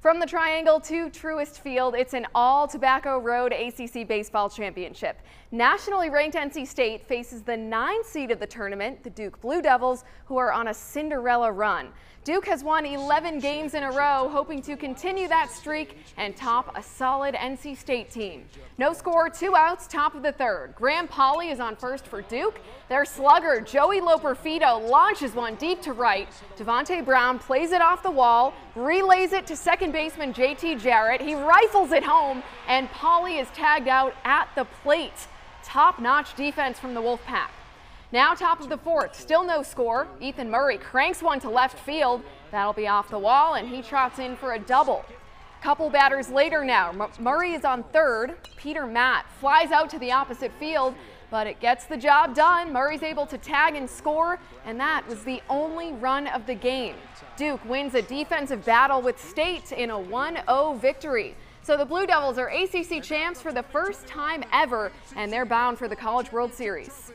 From the Triangle to Truist Field, it's an all Tobacco Road ACC Baseball Championship. Nationally ranked NC State faces the nine seed of the tournament, the Duke Blue Devils, who are on a Cinderella run. Duke has won 11 games in a row, hoping to continue that streak and top a solid NC State team. No score, two outs, top of the third. Graham Pauley is on first for Duke. Their slugger, Joey Loperfido, launches one deep to right. Devontae Brown plays it off the wall, relays it to second baseman JT Jarrett. He rifles it home, and Pauley is tagged out at the plate. Top-notch defense from the Wolfpack. Now top of the fourth, still no score. Ethan Murray cranks one to left field. That'll be off the wall, and he trots in for a double. Couple batters later now, Murray is on third. Peter Matt flies out to the opposite field, but it gets the job done. Murray's able to tag and score, and that was the only run of the game. Duke wins a defensive battle with State in a 1-0 victory. So the Blue Devils are ACC champs for the first time ever, and they're bound for the College World Series.